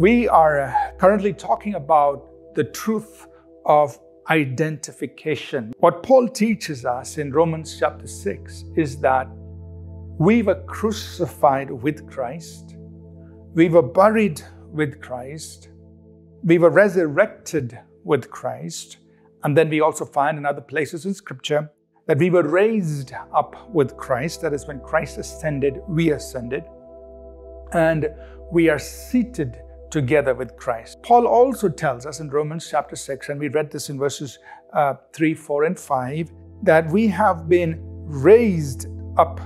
We are uh, currently talking about the truth of identification. What Paul teaches us in Romans chapter 6 is that we were crucified with Christ, we were buried with Christ, we were resurrected with Christ, and then we also find in other places in Scripture that we were raised up with Christ. That is, when Christ ascended, we ascended, and we are seated together with Christ. Paul also tells us in Romans chapter 6, and we read this in verses uh, 3, 4, and 5, that we have been raised up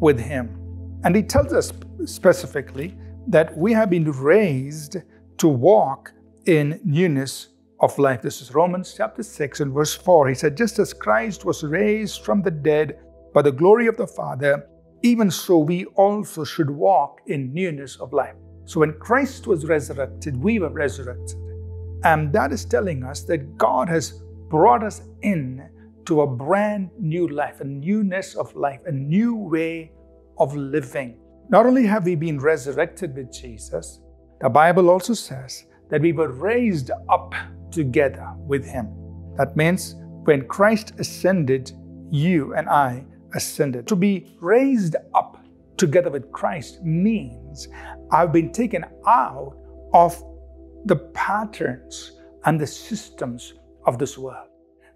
with Him. And he tells us specifically that we have been raised to walk in newness of life. This is Romans chapter 6 and verse 4. He said, Just as Christ was raised from the dead by the glory of the Father, even so we also should walk in newness of life. So when Christ was resurrected, we were resurrected. And that is telling us that God has brought us in to a brand new life, a newness of life, a new way of living. Not only have we been resurrected with Jesus, the Bible also says that we were raised up together with Him. That means when Christ ascended, you and I ascended. To be raised up together with Christ means I've been taken out of the patterns and the systems of this world.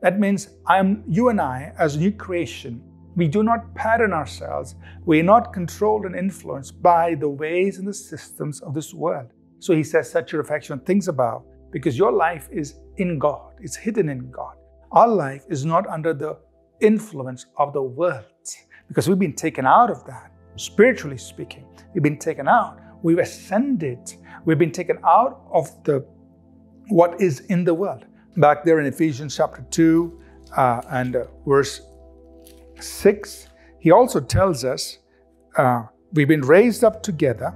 That means I'm you and I as new creation, we do not pattern ourselves. We're not controlled and influenced by the ways and the systems of this world. So he says, set your affection on things above, because your life is in God, it's hidden in God. Our life is not under the influence of the world, because we've been taken out of that spiritually speaking. We've been taken out. We've ascended. We've been taken out of the what is in the world. Back there in Ephesians chapter 2 uh, and uh, verse 6, he also tells us uh, we've been raised up together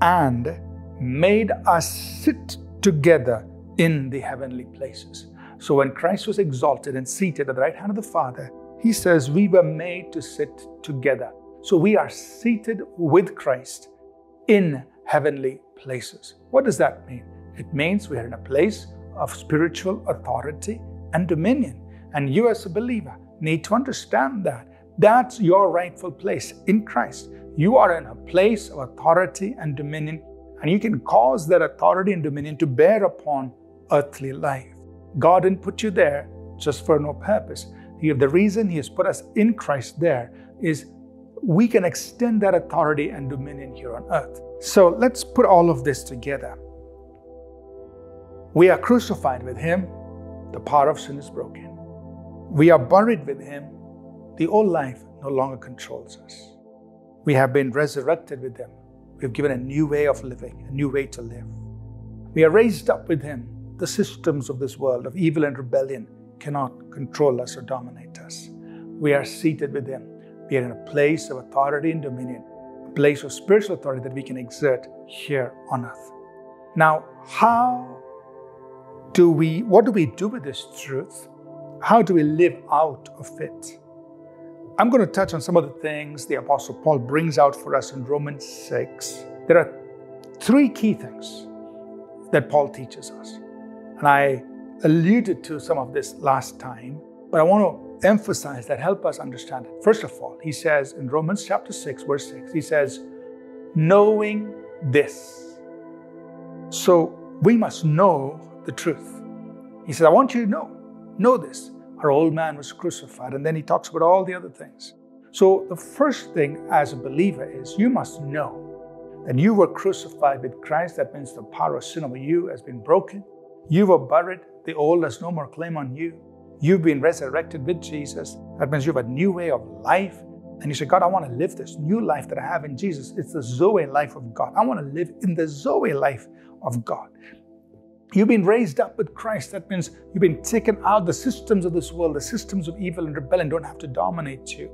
and made us sit together in the heavenly places. So when Christ was exalted and seated at the right hand of the Father, he says we were made to sit together. So we are seated with Christ in heavenly places. What does that mean? It means we are in a place of spiritual authority and dominion. And you, as a believer, need to understand that. That's your rightful place in Christ. You are in a place of authority and dominion, and you can cause that authority and dominion to bear upon earthly life. God didn't put you there just for no purpose. The reason He has put us in Christ there is we can extend that authority and dominion here on earth. So let's put all of this together. We are crucified with Him, the power of sin is broken. We are buried with Him, the old life no longer controls us. We have been resurrected with Him. We've given a new way of living, a new way to live. We are raised up with Him. The systems of this world of evil and rebellion cannot control us or dominate us. We are seated with Him we are in a place of authority and dominion, a place of spiritual authority that we can exert here on earth. Now, how do we, what do we do with this truth? How do we live out of it? I'm going to touch on some of the things the Apostle Paul brings out for us in Romans 6. There are three key things that Paul teaches us. And I alluded to some of this last time, but I want to emphasize that, help us understand it. First of all, he says in Romans chapter 6, verse 6, he says, knowing this. So we must know the truth. He says, I want you to know, know this. Our old man was crucified. And then he talks about all the other things. So the first thing as a believer is you must know that you were crucified with Christ. That means the power of sin over you has been broken. You were buried. The old has no more claim on you. You've been resurrected with Jesus. That means you have a new way of life. And you say, God, I want to live this new life that I have in Jesus. It's the Zoe life of God. I want to live in the Zoe life of God. You've been raised up with Christ. That means you've been taken out. The systems of this world, the systems of evil and rebellion don't have to dominate you.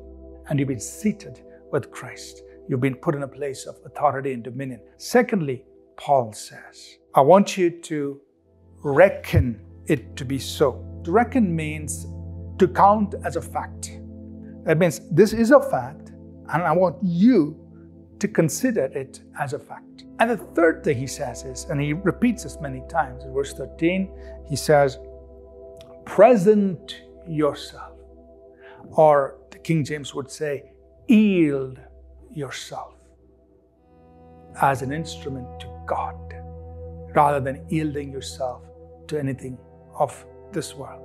And you've been seated with Christ. You've been put in a place of authority and dominion. Secondly, Paul says, I want you to reckon it to be so. To reckon means to count as a fact. That means this is a fact, and I want you to consider it as a fact. And the third thing he says is, and he repeats this many times in verse 13, he says, present yourself. Or the King James would say, yield yourself as an instrument to God rather than yielding yourself to anything of this world.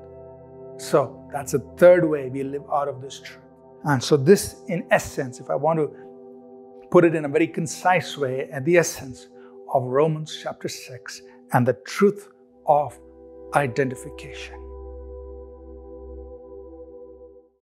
So that's a third way we live out of this truth. And so, this, in essence, if I want to put it in a very concise way, at the essence of Romans chapter 6 and the truth of identification.